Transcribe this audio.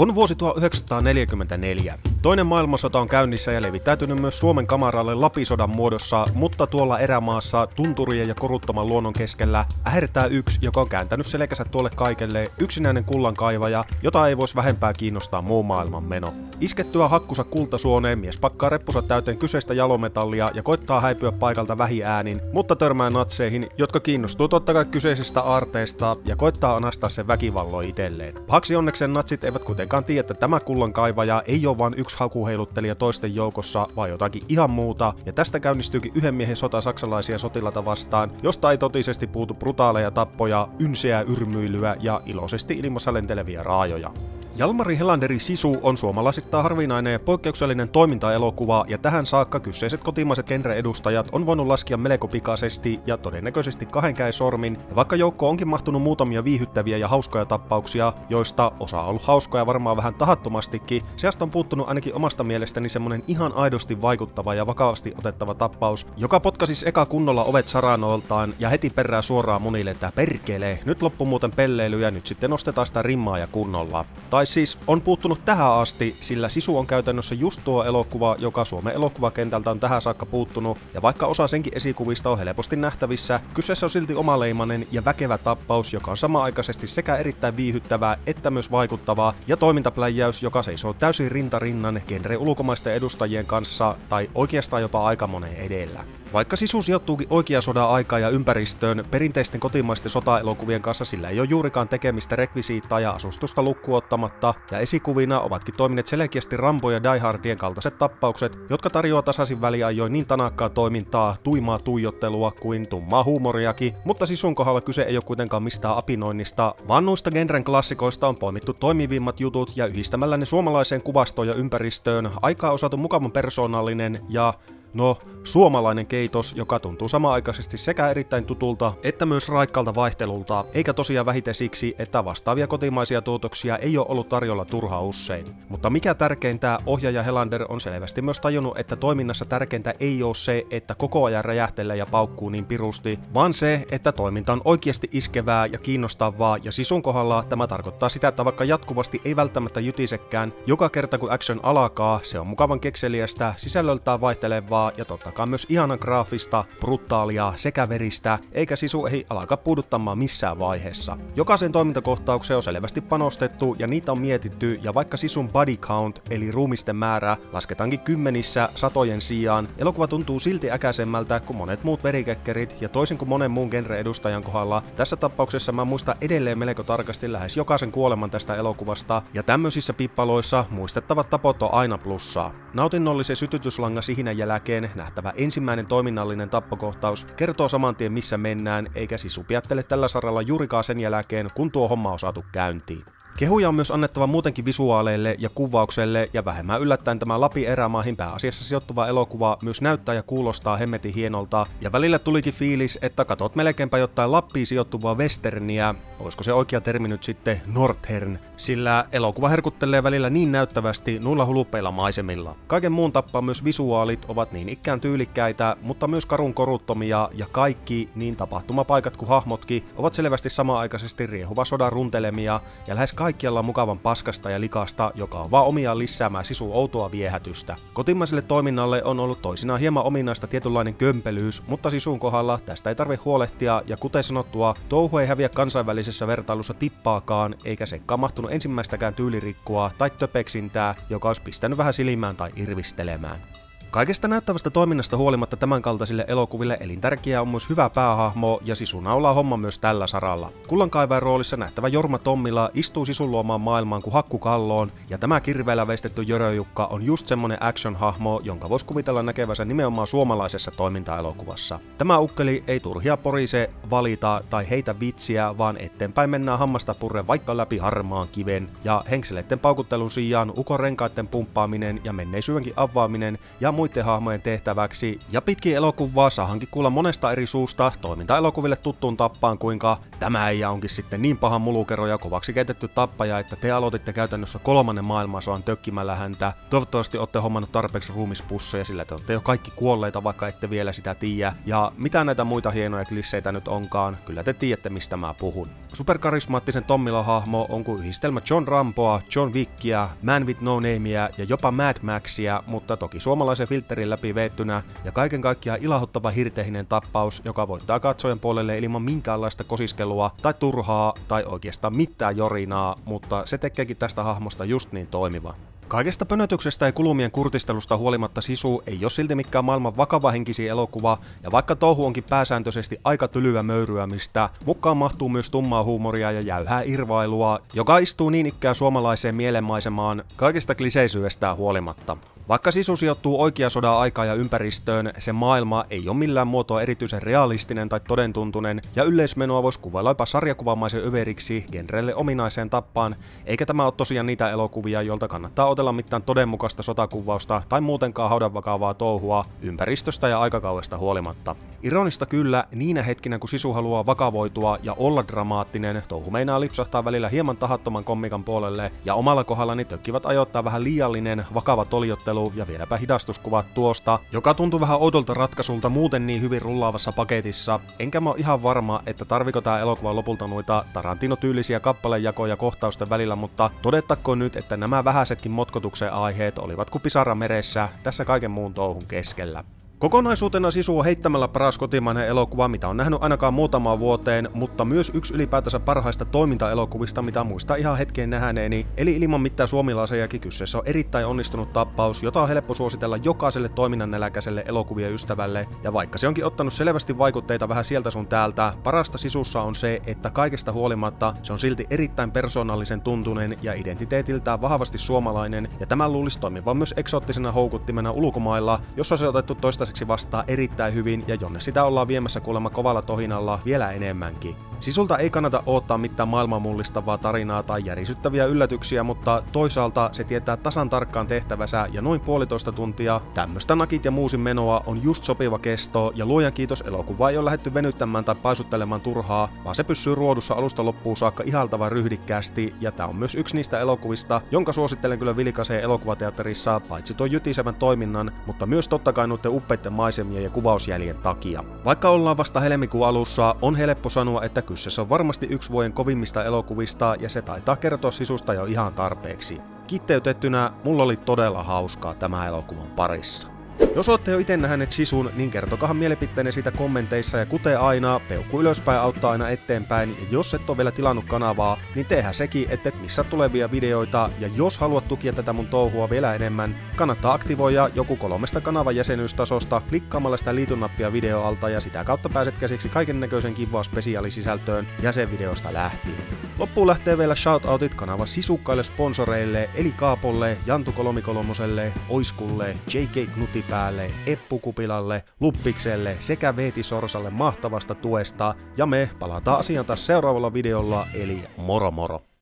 On vuosi 1944. Toinen maailmansota on käynnissä ja levittäytynyt myös Suomen kamaralle Lapisodan muodossa, mutta tuolla erämaassa tunturien ja koruttoman luonnon keskellä ähertää yksi, joka on kääntänyt selkänsä tuolle kaikelle, yksinäinen kullankaivaja, jota ei voisi vähempää kiinnostaa muu maailman meno. Iskettyä hakkusa kultasuoneen mies pakkaa reppusa täyteen kyseistä jalometallia ja koittaa häipyä paikalta vähiäänin, mutta törmää natseihin, jotka kiinnostuu totta kai kyseisestä aarteesta ja koittaa anastaa sen väkivalloin itselleen. Pahaksi onneksi natsit eivät kuitenkaan tiedä, että tämä kullankaivaja ei ole vain yksi hakuheiluttelija toisten joukossa, vaan jotakin ihan muuta, ja tästä käynnistyykin yhden miehen sota saksalaisia sotilata vastaan, josta ei totisesti puutu brutaaleja tappoja, ynseää yrmyilyä ja iloisesti ilmassa lenteleviä raajoja. Jalmari Helanderi Sisu on suomalaisittain harvinainen ja poikkeuksellinen toimintaelokuva, ja tähän saakka kyseiset kotimaiset genre-edustajat on voinut laskea melko pikaisesti ja todennäköisesti kahden käy sormin, ja vaikka joukko onkin mahtunut muutamia viihyttäviä ja hauskoja tappauksia, joista osa on ollut hauskoja varmaan vähän tahattomastikin, seasta on puuttunut ainakin omasta mielestäni semmonen ihan aidosti vaikuttava ja vakavasti otettava tappaus, joka potkasis eka kunnolla ovet saranoiltaan ja heti perään suoraan munille, että perkele, nyt loppu muuten pelleily ja nyt sitten nostetaan sitä rimmaa ja kunnolla. Tai siis on puuttunut tähän asti, sillä Sisu on käytännössä just tuo elokuva, joka Suomen elokuvakentältä on tähän saakka puuttunut, ja vaikka osa senkin esikuvista on helposti nähtävissä, kyseessä on silti omaleimainen ja väkevä tappaus, joka on samaaikaisesti sekä erittäin viihyttävää että myös vaikuttavaa, ja toimintapläjäys, joka seisoo täysin rintarinnan genre ulkomaisten edustajien kanssa, tai oikeastaan jopa aika monen edellä. Vaikka sisu sijoittuukin oikea sodan aikaan ja ympäristöön, perinteisten kotimaisten sotaelokuvien kanssa sillä ei ole juurikaan tekemistä rekvisiittaa ja asustusta lukkuottamatta, ja esikuvina ovatkin toimineet selkeästi Rambo ja Die Hardien kaltaiset tappaukset, jotka tarjoaa tasaisin väliajoin niin tanakkaa toimintaa, tuimaa tuijottelua kuin tummaa huumoriakin, mutta sisun kohdalla kyse ei ole kuitenkaan mistään apinoinnista, vaan noista genren klassikoista on poimittu toimivimmat jutut ja yhdistämällä ne suomalaiseen kuvastoon ja ympäristöön, aikaa osatu mukavan persoonallinen ja No, suomalainen keitos, joka tuntuu samaaikaisesti sekä erittäin tutulta että myös raikkaalta vaihtelulta, eikä tosiaan vähiten siksi, että vastaavia kotimaisia tuotoksia ei ole ollut tarjolla turha usein. Mutta mikä tärkeintä, ohjaaja Helander on selvästi myös tajunnut, että toiminnassa tärkeintä ei ole se, että koko ajan räjähtelee ja paukkuu niin pirusti, vaan se, että toiminta on oikeasti iskevää ja kiinnostavaa, ja sisun kohdalla tämä tarkoittaa sitä, että vaikka jatkuvasti ei välttämättä jytisekään, joka kerta kun action alkaa, se on mukavan kekseliästä, sisällöltään vaihtelevaa mukavaa ja totta kai myös ihanan graafista, brutaalia sekä veristä, eikä sisu ei alaka puuduttamaan missään vaiheessa. Jokaisen toimintakohtaukseen on selvästi panostettu ja niitä on mietitty ja vaikka sisun body count eli ruumisten määrä lasketaankin kymmenissä satojen sijaan, elokuva tuntuu silti äkäisemmältä kuin monet muut verikekkerit ja toisin kuin monen muun genre-edustajan kohdalla, tässä tapauksessa mä muistan edelleen melko tarkasti lähes jokaisen kuoleman tästä elokuvasta ja tämmöisissä pippaloissa muistettavat tapot on aina plussaa. Nautinnollisen sytytyslanga sihinän jälkeen jälkeen nähtävä ensimmäinen toiminnallinen tappokohtaus kertoo saman tien missä mennään, eikä sisupiattele tällä saralla juurikaan sen jälkeen, kun tuo homma on saatu käyntiin. Kehuja on myös annettava muutenkin visuaaleille ja kuvaukselle, ja vähemmän yllättäen tämä Lapi erämaahin pääasiassa sijoittuva elokuva myös näyttää ja kuulostaa hemmetin hienolta, ja välillä tulikin fiilis, että katot melkeinpä jotain Lappiin sijoittuvaa westerniä, olisiko se oikea termi nyt sitten Northern, sillä elokuva herkuttelee välillä niin näyttävästi nuilla huluppeilla maisemilla. Kaiken muun tappaa myös visuaalit ovat niin ikään tyylikkäitä, mutta myös karun koruttomia, ja kaikki, niin tapahtumapaikat kuin hahmotkin, ovat selvästi samaaikaisesti riehuva sodan runtelemia, ja lähes kaikkialla mukavan paskasta ja likasta, joka on vaan omiaan lisäämään sisu outoa viehätystä. Kotimaiselle toiminnalle on ollut toisinaan hieman ominaista tietynlainen kömpelyys, mutta sisun kohdalla tästä ei tarvitse huolehtia, ja kuten sanottua, touhu ei häviä kansainvälisessä vertailussa tippaakaan, eikä sekään mahtunut ensimmäistäkään tyylirikkoa tai töpeksintää, joka olisi pistänyt vähän silmään tai irvistelemään. Kaikesta näyttävästä toiminnasta huolimatta tämänkaltaisille elokuville elintärkeää on myös hyvä päähahmo ja Sisu naulaa homma myös tällä saralla. Kullankaivajan roolissa nähtävä Jorma Tommila istuu Sisun luomaan maailmaan kuin hakkukalloon ja tämä kirveellä veistetty Jöröjukka on just semmonen action-hahmo, jonka voisi kuvitella näkevänsä nimenomaan suomalaisessa toimintaelokuvassa. Tämä ukkeli ei turhia porise, valita tai heitä vitsiä, vaan eteenpäin mennään hammasta purre vaikka läpi harmaan kiven ja henkseleiden paukuttelun sijaan ukon renkaiden pumppaaminen ja menneisyydenkin avaaminen ja muiden hahmojen tehtäväksi, ja pitkin elokuvaa saahankin kuulla monesta eri suusta toiminta-elokuville tuttuun tappaan, kuinka tämä ei onkin sitten niin paha mulukero ja kovaksi keitetty tappaja, että te aloititte käytännössä kolmannen maailmansodan tökkimällä häntä. Toivottavasti olette hommannut tarpeeksi ruumispusseja, sillä te olette jo kaikki kuolleita, vaikka ette vielä sitä tiedä. Ja mitä näitä muita hienoja klisseitä nyt onkaan, kyllä te tiedätte mistä mä puhun. Superkarismaattisen Tommilo-hahmo on kuin yhdistelmä John Ramboa, John Wickia, Man with No Namea ja jopa Mad Maxia, mutta toki suomalaisen filterin läpi veettynä ja kaiken kaikkiaan ilahuttava hirtehinen tappaus, joka voittaa katsojen puolelle ilman minkäänlaista kosiskelua tai turhaa tai oikeastaan mitään jorinaa, mutta se tekeekin tästä hahmosta just niin toimiva. Kaikesta pönötyksestä ja kulumien kurtistelusta huolimatta Sisu ei ole silti mikään maailman vakavahenkisi elokuva, ja vaikka touhu onkin pääsääntöisesti aika tylyä möyryämistä, mukaan mahtuu myös tummaa huumoria ja jäyhää irvailua, joka istuu niin ikään suomalaiseen mielenmaisemaan kaikesta kliseisyydestään huolimatta. Vaikka sisu sijoittuu oikea sodan aikaa ja ympäristöön, se maailma ei ole millään muotoa erityisen realistinen tai todentuntunen, ja yleismenoa voisi kuvailla jopa sarjakuvamaisen överiksi genrelle ominaiseen tappaan, eikä tämä ole tosiaan niitä elokuvia, joilta kannattaa otella mitään todenmukaista sotakuvausta tai muutenkaan haudan vakavaa touhua ympäristöstä ja aikakaudesta huolimatta. Ironista kyllä, niinä hetkinä kun sisu haluaa vakavoitua ja olla dramaattinen, touhu meinaa lipsahtaa välillä hieman tahattoman kommikan puolelle, ja omalla kohdallani tökkivät ajoittaa vähän liiallinen, vakava toljottelu ja vieläpä hidastuskuvat tuosta, joka tuntuu vähän oudolta ratkaisulta muuten niin hyvin rullaavassa paketissa, enkä mä ole ihan varma, että tarviko tää elokuva lopulta noita Tarantino-tyylisiä kappalejakoja kohtausten välillä, mutta todettakoon nyt, että nämä vähäisetkin motkotuksen aiheet olivat kuin pisara meressä tässä kaiken muun touhun keskellä. Kokonaisuutena Sisu on heittämällä paras kotimainen elokuva, mitä on nähnyt ainakaan muutamaan vuoteen, mutta myös yksi ylipäätänsä parhaista toimintaelokuvista, mitä muista ihan hetkeen nähneeni, eli ilman mitään suomilaisejakin kyseessä on erittäin onnistunut tappaus, jota on helppo suositella jokaiselle toiminnan näläkäiselle elokuvien ystävälle, ja vaikka se onkin ottanut selvästi vaikutteita vähän sieltä sun täältä, parasta Sisussa on se, että kaikesta huolimatta se on silti erittäin persoonallisen tuntunen ja identiteetiltään vahvasti suomalainen, ja tämän luulisi toimivan myös eksoottisena houkuttimena ulkomailla, jossa se on otettu toista toistaiseksi vastaa erittäin hyvin ja jonne sitä ollaan viemässä kuulemma kovalla tohinalla vielä enemmänkin. Sisulta ei kannata odottaa mitään maailmanmullistavaa tarinaa tai järisyttäviä yllätyksiä, mutta toisaalta se tietää tasan tarkkaan tehtävänsä ja noin puolitoista tuntia tämmöstä nakit ja muusin menoa on just sopiva kesto ja luojan kiitos elokuva ei ole lähdetty venyttämään tai paisuttelemaan turhaa, vaan se pysyy ruodussa alusta loppuun saakka ihaltavan ryhdikkäästi ja tää on myös yksi niistä elokuvista, jonka suosittelen kyllä vilikaseen elokuvateatterissa paitsi tuon jytisevän toiminnan, mutta myös totta kai noiden upeiden maisemien ja kuvausjäljen takia. Vaikka ollaan vasta helmikuun alussa, on helppo sanoa, että kyseessä on varmasti yksi vuoden kovimmista elokuvista ja se taitaa kertoa sisusta jo ihan tarpeeksi. Kitteytettynä, mulla oli todella hauskaa tämä elokuvan parissa. Jos olette jo itse nähneet sisun, niin kertokahan mielipiteenne siitä kommenteissa ja kuten aina, peukku ylöspäin auttaa aina eteenpäin. Ja jos et ole vielä tilannut kanavaa, niin tehdään sekin, että et missä tulevia videoita. Ja jos haluat tukia tätä mun touhua vielä enemmän, kannattaa aktivoida joku kolmesta kanavan jäsenyystasosta klikkaamalla sitä liitunnappia videoalta ja sitä kautta pääset käsiksi kaiken näköisen kivaa spesiaalisisältöön jäsenvideosta lähtien. Loppuun lähtee vielä shoutoutit kanavan sisukkaille sponsoreille eli Kaapolle, Jantu Kolomikolmoselle, Oiskulle, JK Knutipäälle, Eppu Kupilalle, Luppikselle sekä Veeti Sorsalle mahtavasta tuesta ja me palataan asiaan taas seuraavalla videolla eli moro moro!